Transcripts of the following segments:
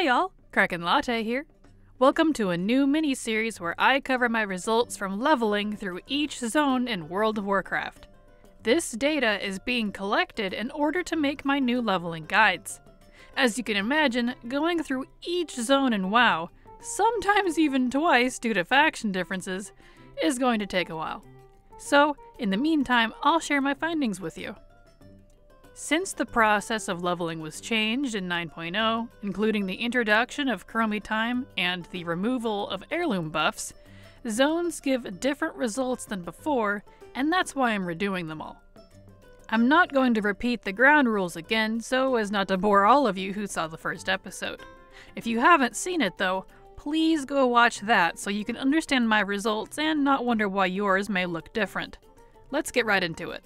Hi, y'all. Kraken Latte here. Welcome to a new mini series where I cover my results from leveling through each zone in World of Warcraft. This data is being collected in order to make my new leveling guides. As you can imagine, going through each zone in WoW, sometimes even twice due to faction differences, is going to take a while. So, in the meantime, I'll share my findings with you. Since the process of leveling was changed in 9.0, including the introduction of Chromie Time and the removal of heirloom buffs, zones give different results than before, and that's why I'm redoing them all. I'm not going to repeat the ground rules again so as not to bore all of you who saw the first episode. If you haven't seen it though, please go watch that so you can understand my results and not wonder why yours may look different. Let's get right into it.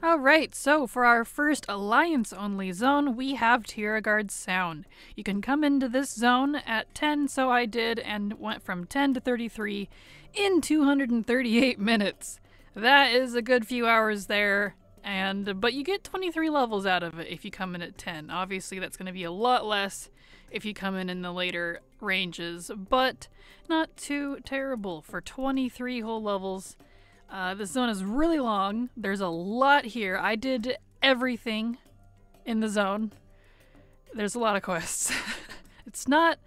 Alright, so for our first alliance only zone, we have Tiragarde Sound. You can come into this zone at 10, so I did, and went from 10 to 33 in 238 minutes. That is a good few hours there, and but you get 23 levels out of it if you come in at 10. Obviously, that's going to be a lot less if you come in in the later ranges, but not too terrible for 23 whole levels. Uh, this zone is really long. There's a lot here. I did everything in the zone. There's a lot of quests. it's not.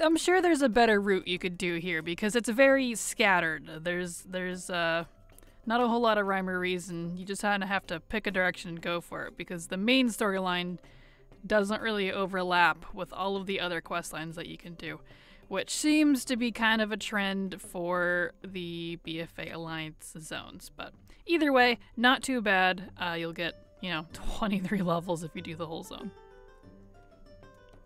I'm sure there's a better route you could do here because it's very scattered. There's there's uh, not a whole lot of rhyme or reason. You just kind of have to pick a direction and go for it because the main storyline doesn't really overlap with all of the other quest lines that you can do which seems to be kind of a trend for the BFA Alliance zones. But either way, not too bad. Uh, you'll get, you know, 23 levels if you do the whole zone.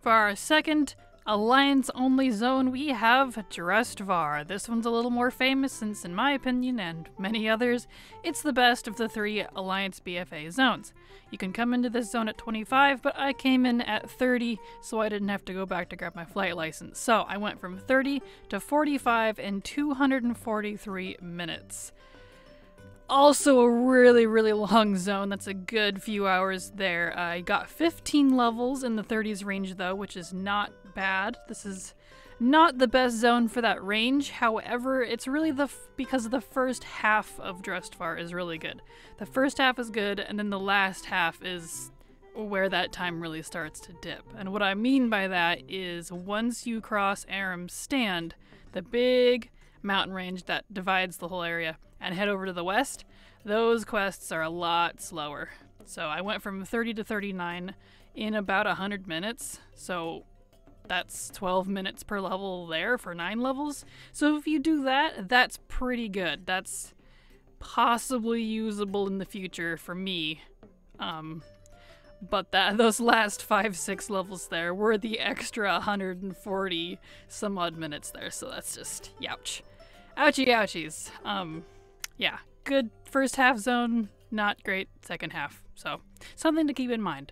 For our second Alliance only zone, we have Drustvar. This one's a little more famous since, in my opinion, and many others, it's the best of the three Alliance BFA zones. You can come into this zone at 25, but I came in at 30, so I didn't have to go back to grab my flight license. So I went from 30 to 45 in 243 minutes. Also, a really, really long zone. That's a good few hours there. I got 15 levels in the 30s range, though, which is not bad. This is not the best zone for that range. However, it's really the because the first half of Drustvar is really good. The first half is good, and then the last half is where that time really starts to dip. And what I mean by that is once you cross Arom's Stand, the big mountain range that divides the whole area, and head over to the west, those quests are a lot slower. So I went from 30 to 39 in about 100 minutes. So that's 12 minutes per level there for 9 levels. So if you do that, that's pretty good. That's possibly usable in the future for me. Um, but that those last 5 6 levels there were the extra 140 some odd minutes there. So that's just youch. Ouchie ouchies. Um yeah, good first half zone, not great second half. So, something to keep in mind.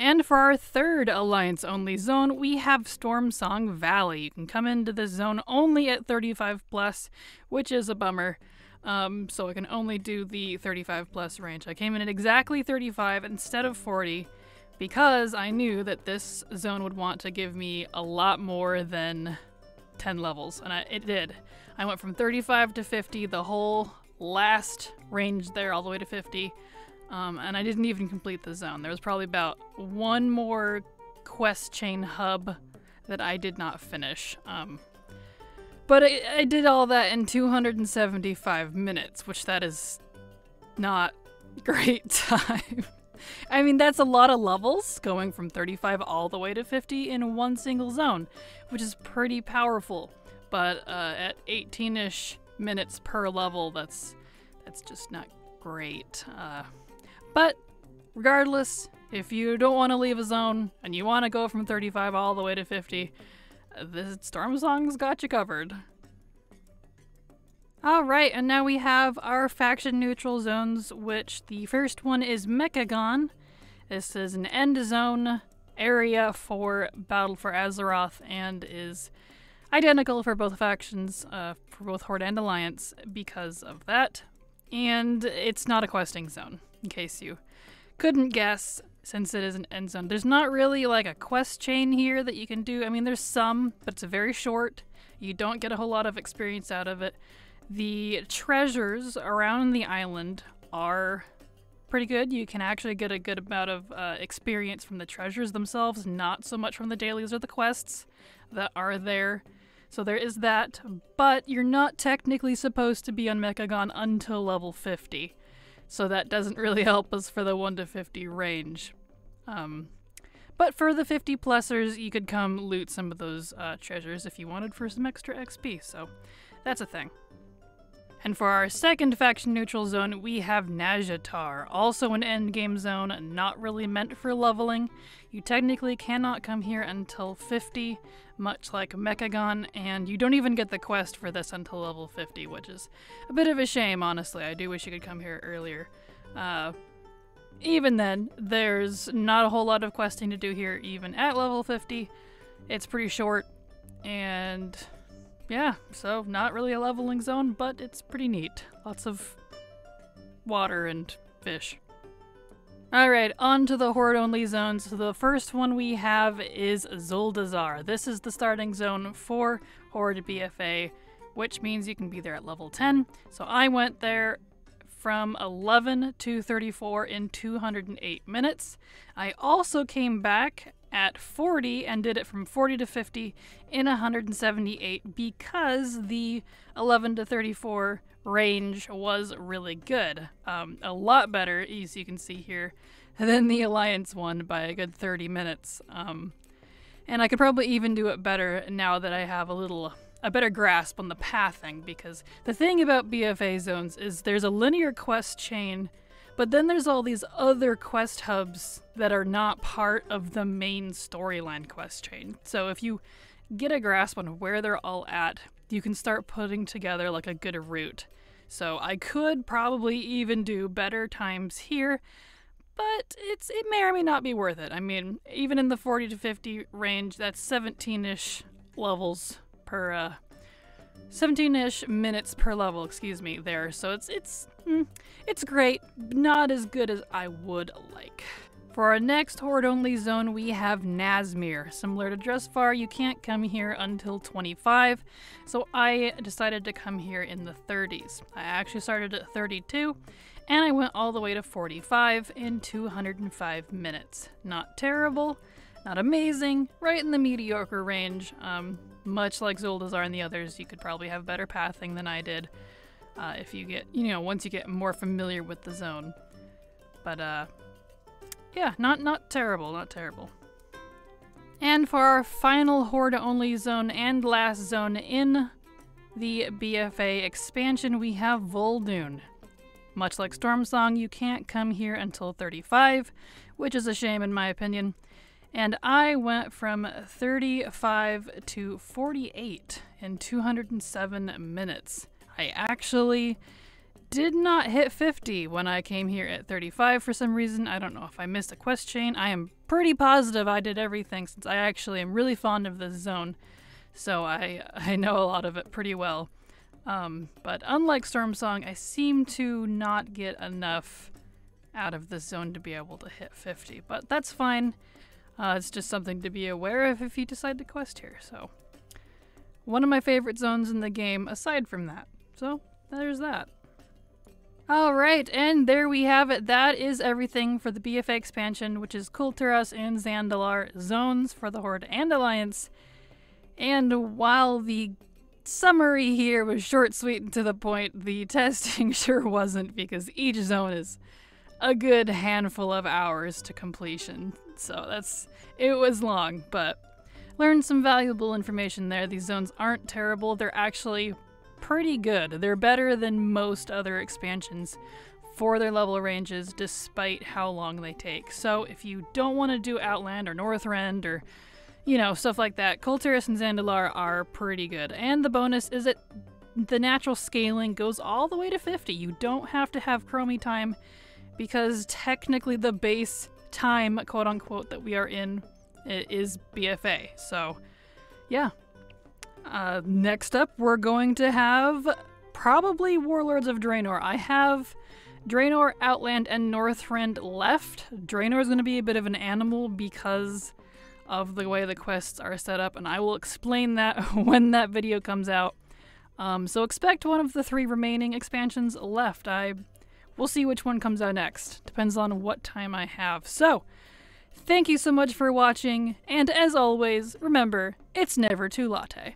And for our third Alliance only zone, we have Stormsong Valley. You can come into this zone only at 35 plus, which is a bummer. Um, so I can only do the 35 plus range. I came in at exactly 35 instead of 40 because I knew that this zone would want to give me a lot more than 10 levels, and I, it did. I went from 35 to 50, the whole last range there, all the way to 50. Um, and I didn't even complete the zone. There was probably about one more quest chain hub that I did not finish. Um, but I, I did all that in 275 minutes, which that is not great time. I mean, that's a lot of levels, going from 35 all the way to 50 in one single zone, which is pretty powerful. But uh, at 18-ish minutes per level, that's that's just not great. Uh, but regardless, if you don't want to leave a zone and you want to go from 35 all the way to 50, the Stormsong's got you covered. Alright, and now we have our faction neutral zones, which the first one is Mechagon. This is an end zone area for Battle for Azeroth and is identical for both factions, uh, for both Horde and Alliance, because of that. And it's not a questing zone, in case you couldn't guess. Since it is an end zone. There's not really like a quest chain here that you can do. I mean, there's some, but it's very short. You don't get a whole lot of experience out of it. The treasures around the island are pretty good. You can actually get a good amount of uh, experience from the treasures themselves, not so much from the dailies or the quests that are there. So there is that, but you're not technically supposed to be on Mechagon until level 50. So that doesn't really help us for the 1 to 50 range. Um, but for the 50 plusers, you could come loot some of those uh, treasures if you wanted for some extra XP, so that's a thing. And for our second faction neutral zone, we have Nazjatar, also an endgame zone, not really meant for leveling. You technically cannot come here until 50, much like Mechagon, and you don't even get the quest for this until level 50, which is a bit of a shame, honestly. I do wish you could come here earlier. Uh, even then, there's not a whole lot of questing to do here, even at level 50. It's pretty short, and yeah, so not really a leveling zone, but it's pretty neat. Lots of water and fish. Alright, on to the Horde only zones. So the first one we have is Zuldazar. This is the starting zone for Horde BFA, which means you can be there at level 10. So I went there from 11 to 34 in 208 minutes. I also came back at 40 and did it from 40 to 50 in 178 because the 11 to 34 range was really good. Um, a lot better, as you can see here, than the Alliance one by a good 30 minutes. Um, and I could probably even do it better now that I have a little a better grasp on the pathing because the thing about BFA zones is there's a linear quest chain, but then there's all these other quest hubs that are not part of the main storyline quest chain. So if you get a grasp on where they're all at, you can start putting together like a good route. So I could probably even do better times here, but it's it may or may not be worth it. I mean, even in the 40 to 50 range, that's 17ish levels per uh, 17-ish minutes per level, excuse me, there. So it's it's mm, it's great, not as good as I would like. For our next horde-only zone, we have Nazmir. Similar to Drustvar, you can't come here until 25, so I decided to come here in the 30s. I actually started at 32, and I went all the way to 45 in 205 minutes. Not terrible, not amazing, right in the mediocre range. Um, much like Zuldazar and the others, you could probably have better pathing than I did uh, if you get, you know, once you get more familiar with the zone. But, uh, yeah, not, not terrible, not terrible. And for our final Horde only zone and last zone in the BFA expansion, we have Vol'dun. Much like Stormsong, you can't come here until 35, which is a shame in my opinion. And I went from 35 to 48 in 207 minutes. I actually did not hit 50 when I came here at 35 for some reason. I don't know if I missed a quest chain. I am pretty positive I did everything since I actually am really fond of this zone. So I, I know a lot of it pretty well. Um, but unlike Stormsong, I seem to not get enough out of this zone to be able to hit 50. But that's fine. Uh, it's just something to be aware of if you decide to quest here. So, one of my favorite zones in the game aside from that. So, there's that. Alright, and there we have it. That is everything for the BFA expansion, which is Kul and Zandalar zones for the Horde and Alliance. And while the summary here was short, sweet, and to the point, the testing sure wasn't because each zone is a good handful of hours to completion. So that's it was long, but learned some valuable information there. These zones aren't terrible. They're actually pretty good. They're better than most other expansions for their level ranges despite how long they take. So if you don't want to do Outland or Northrend or you know, stuff like that, Kul Tiras and Zandalar are pretty good. And the bonus is that the natural scaling goes all the way to 50. You don't have to have chromie time because technically the base time, quote unquote, that we are in is BFA. So, yeah. Uh, next up, we're going to have probably Warlords of Draenor. I have Draenor, Outland, and Northrend left. Draenor is going to be a bit of an animal because of the way the quests are set up, and I will explain that when that video comes out. Um, so expect one of the three remaining expansions left. I we'll see which one comes out next. Depends on what time I have. So, thank you so much for watching, and as always, remember, it's never too latte.